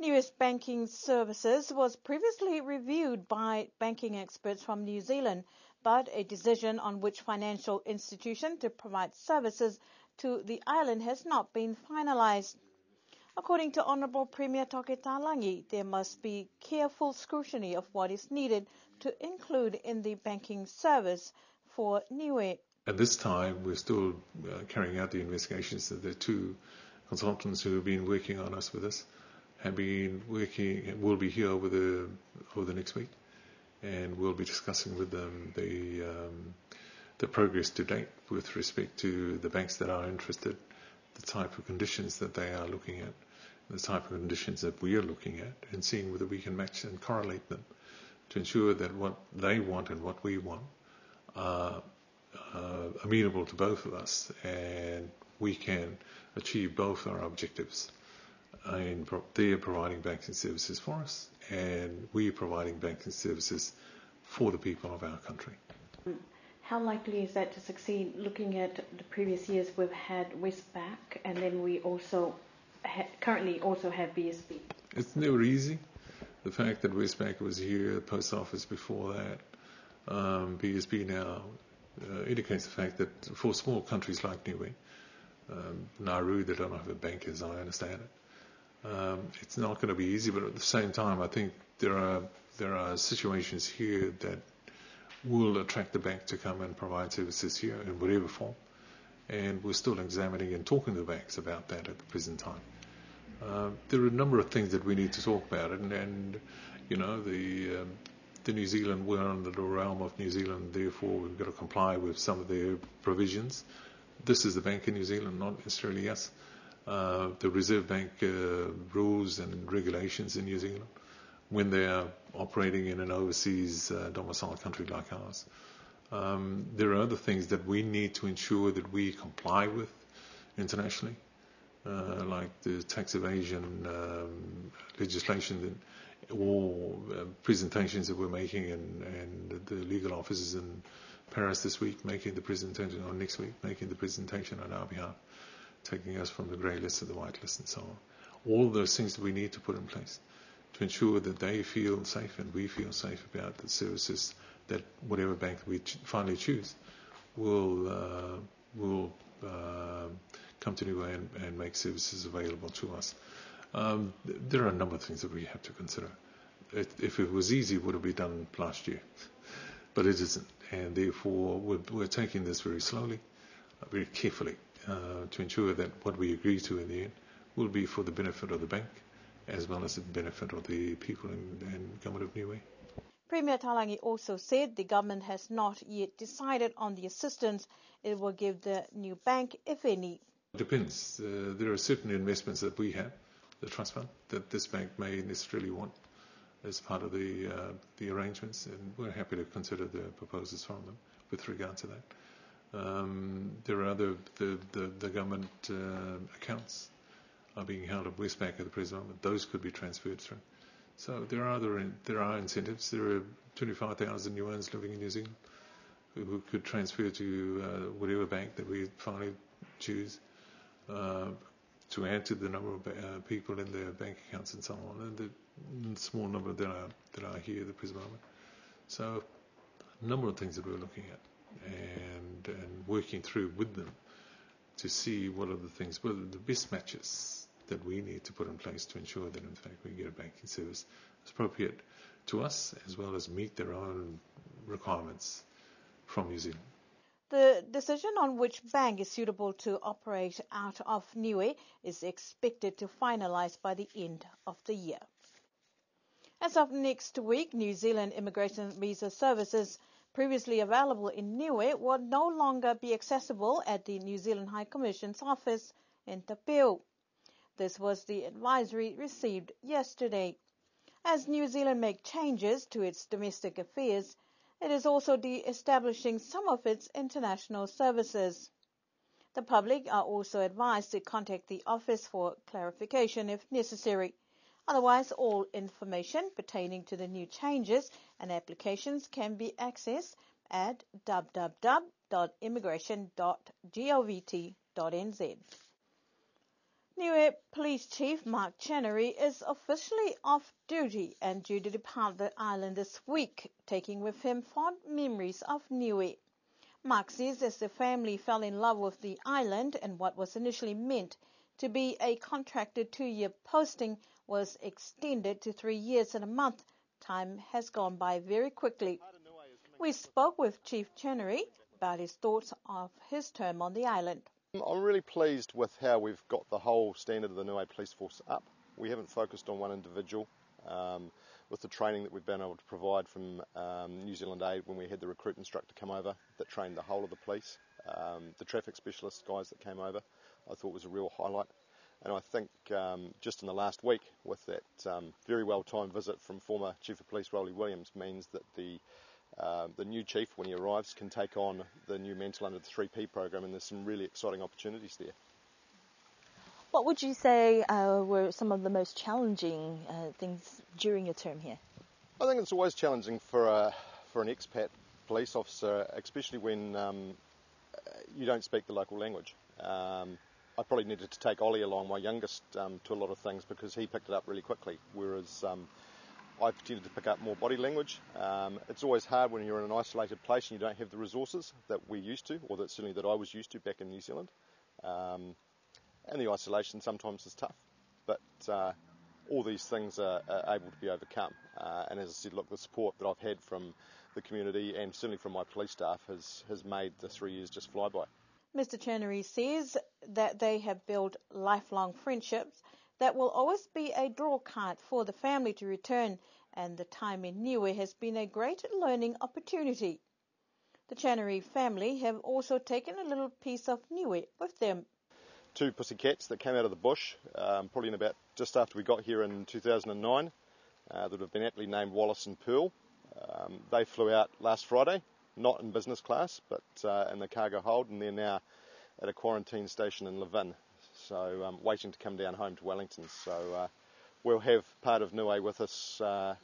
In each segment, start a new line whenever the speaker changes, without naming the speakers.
US banking services was previously reviewed by banking experts from New Zealand, but a decision on which financial institution to provide services to the island has not been finalized. According to Honourable Premier Toke Talangi, there must be careful scrutiny of what is needed to include in the banking service for Niue.
At this time, we're still uh, carrying out the investigations. Of the two consultants who have been working on us with this have been working, will be here over the, over the next week, and we'll be discussing with them the, um, the progress to date with respect to the banks that are interested, the type of conditions that they are looking at, the type of conditions that we are looking at, and seeing whether we can match and correlate them to ensure that what they want and what we want are uh, amenable to both of us, and we can achieve both our objectives. And they're providing banking services for us, and we are providing banking services for the people of our country.
How likely is that to succeed? Looking at the previous years, we've had Westpac, and then we also ha- currently also have BSP.
It's never easy. The fact that Westpac was here, the post office before that, um, BSP now, uh, indicates the fact that for small countries like Niue, um, Nauru, they don't have a bank as I understand it. Um, it's not going to be easy, but at the same time, I think there are there are situations here that will attract the bank to come and provide services here in whatever form, and we're still examining and talking to banks about that at the present time. Uh, there are a number of things that we need to talk about, and, and you know the um, the New Zealand, we're under the realm of New Zealand, therefore we've got to comply with some of their provisions. This is the Bank of New Zealand, not necessarily us. Uh, the Reserve Bank uh, rules and regulations in New Zealand when they are operating in an overseas uh, domiciled country like ours. Um, there are other things that we need to ensure that we comply with internationally, like the tax evasion um, legislation uh, presentations that we're making and the legal officers in Paris this week making the presentation, or next week making the presentation on our behalf, taking us from the grey list to the white list and so on. All those things that we need to put in place to ensure that they feel safe and we feel safe about the services that whatever bank we ch- finally choose will uh, will uh, come to Niue and, and make services available to us. Um, there are a number of things that we have to consider. It, if it was easy, it would have been done last year, but it isn't, and therefore we're, we're taking this very slowly, very carefully, uh, to ensure that what we agree to in the end will be for the benefit of the bank, as well as the benefit of the people and, and government of Niue.
Premier Talangi also said the government has not yet decided on the assistance it will give the new bank, if any.
It depends. Uh, there are certain investments that we have the trust fund that this bank may necessarily want as part of the uh, the arrangements, and we're happy to consider the proposals from them with regard to that. Um, there are other the the, the government uh, accounts are being held at Westpac at the present moment. Those could be transferred through. So there are other there are incentives. There are 25,000 Niueans living in New Zealand who, who could transfer to uh, whatever bank that we finally choose. Uh, to add to the number of uh, people in their bank accounts and so on, and the small number that are that are here at the present moment. So, a number of things that we're looking at and and working through with them to see what are the things, what are the best matches that we need to put in place to ensure that in fact we get a banking service that's appropriate to us as well as meet their own requirements from New Zealand.
The decision on which bank is suitable to operate out of Niue is expected to finalize by the end of the year. As of next week, New Zealand immigration visa services previously available in Niue will no longer be accessible at the New Zealand High Commission's office in Te. This was the advisory received yesterday. As New Zealand makes changes to its domestic affairs, it is also de-establishing some of its international services. The public are also advised to contact the office for clarification if necessary. Otherwise, all information pertaining to the new changes and applications can be accessed at www.immigration.govt.nz. Niue Police Chief Mark Chenery is officially off duty and due to depart the island this week, taking with him fond memories of Niue. Mark says as the family fell in love with the island and what was initially meant to be a contracted two-year posting was extended to three years and a month, time has gone by very quickly. We spoke with Chief Chenery about his thoughts of his term on the island.
I'm really pleased with how we've got the whole standard of the Niue Police Force up. We haven't focused on one individual. Um, with the training that we've been able to provide from um, New Zealand Aid when we had the recruit instructor come over that trained the whole of the police, um, the traffic specialist guys that came over, I thought was a real highlight. And I think um, just in the last week, with that um, very well timed visit from former Chief of Police Rowley Williams, means that the uh, the new chief, when he arrives, can take on the new mantle under the 3P program, and there's some really exciting opportunities there.
What would you say uh, were some of the most challenging uh, things during your term here?
I think it's always challenging for a, for an expat police officer, especially when um, you don't speak the local language. Um, I probably needed to take Ollie along, my youngest, um, to a lot of things because he picked it up really quickly, whereas um, I tended to pick up more body language. Um, it's always hard when you're in an isolated place and you don't have the resources that we're used to, or that certainly that I was used to back in New Zealand. Um, and the isolation sometimes is tough, but uh, all these things are, are, able to be overcome. Uh, and as I said, look, the support that I've had from the community and certainly from my police staff has, has made the three years just fly by.
Mr. Chenery says that they have built lifelong friendships that will always be a draw card for the family to return, and the time in Niue has been a great learning opportunity. The Chenery family have also taken a little piece of Niue with them.
Two pussycats that came out of the bush, um, probably in about just after we got here in 2009, uh, that have been aptly named Wallace and Pearl. Um, they flew out last Friday, not in business class, but uh, in the cargo hold, and they're now at a quarantine station in Levin so um, waiting to come down home to Wellington. So uh, we'll have part of Niue with us uh,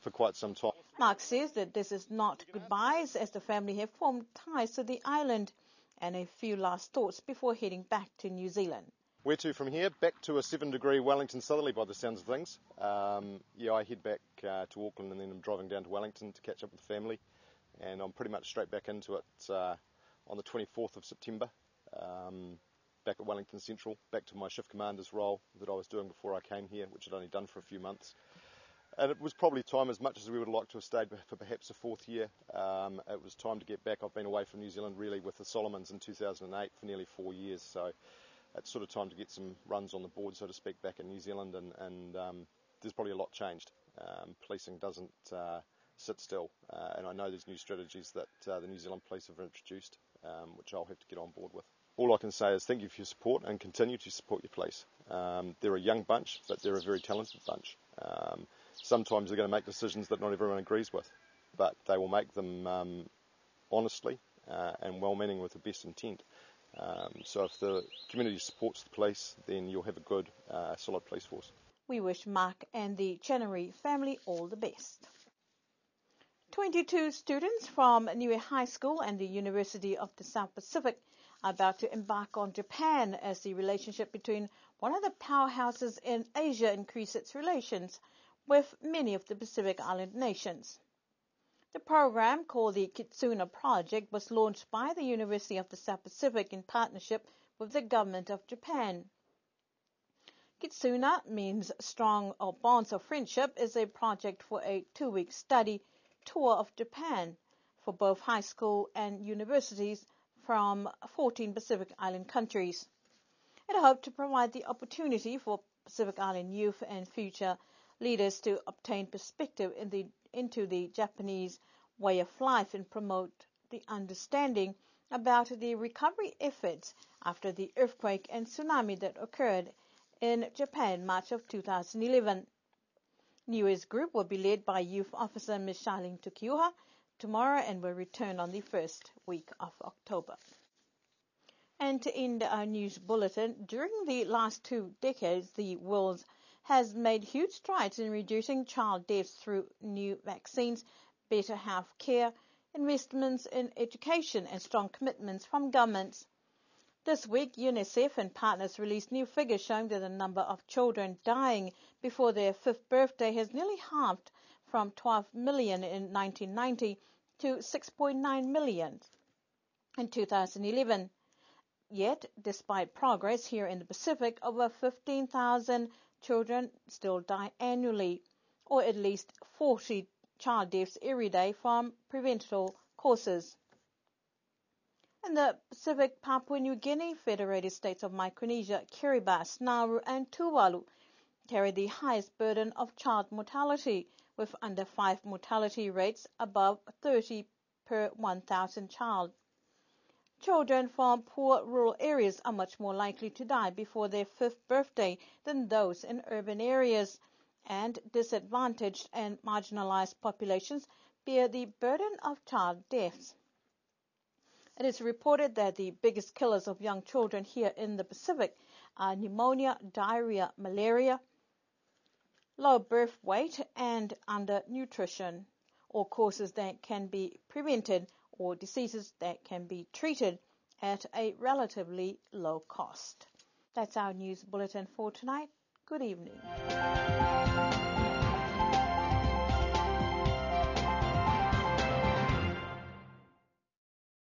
for quite some time.
Mark says that this is not goodbyes as the family have formed ties to the island and a few last thoughts before heading back to New Zealand.
Where to from here? Back to a 7 degree Wellington southerly by the sounds of things. Um, yeah, I head back uh, to Auckland and then I'm driving down to Wellington to catch up with the family. And I'm pretty much straight back into it uh, on the 24th of September. Um, back at Wellington Central, back to my shift commander's role that I was doing before I came here, which I'd only done for a few months. And it was probably time, as much as we would like to have stayed for perhaps a fourth year, um, it was time to get back. I've been away from New Zealand really with the Solomons in 2008 for nearly four years, so it's sort of time to get some runs on the board, so to speak, back in New Zealand. And, and um, there's probably a lot changed. Um, policing doesn't uh, sit still, uh, and I know there's new strategies that uh, the New Zealand police have introduced, um, which I'll have to get on board with all I can say is thank you for your support and continue to support your police. Um, they're a young bunch, but they're a very talented bunch. Um, sometimes they're going to make decisions that not everyone agrees with, but they will make them um, honestly uh, and well-meaning with the best intent. Um, so if the community supports the police, then you'll have a good, uh, solid police force.
We wish Mark and the Chenery family all the best. 22 students from Niue High School and the University of the South Pacific are about to embark on Japan as the relationship between one of the powerhouses in Asia increases its relations with many of the Pacific Island nations. The program, called the Kizuna Project, was launched by the University of the South Pacific in partnership with the government of Japan. Kizuna means strong or bonds of friendship is a project for a two-week study tour of Japan for both high school and universities from 14 Pacific Island countries. It hoped to provide the opportunity for Pacific Island youth and future leaders to obtain perspective in the, into the Japanese way of life and promote the understanding about the recovery efforts after the earthquake and tsunami that occurred in Japan March of 2011. Niue's group will be led by Youth Officer Ms. Charlene Tukiuha tomorrow and will return on the first week of October. And to end our news bulletin, during the last two decades, the world has made huge strides in reducing child deaths through new vaccines, better health care, investments in education, and strong commitments from governments. This week, UNICEF and partners released new figures showing that the number of children dying before their fifth birthday has nearly halved from 12 million in 1990 to 6.9 million in 2011. Yet, despite progress here in the Pacific, over 15,000 children still die annually, or at least 40 child deaths every day from preventable causes. In the Pacific, Papua New Guinea, Federated States of Micronesia, Kiribati, Nauru, and Tuvalu carry the highest burden of child mortality, with under 5 mortality rates above 30 per 1,000 child. Children from poor rural areas are much more likely to die before their fifth birthday than those in urban areas, and disadvantaged and marginalized populations bear the burden of child deaths. It is reported that the biggest killers of young children here in the Pacific are pneumonia, diarrhea, malaria, low birth weight, and undernutrition, all causes that can be prevented or diseases that can be treated at a relatively low cost. That's our news bulletin for tonight. Good evening.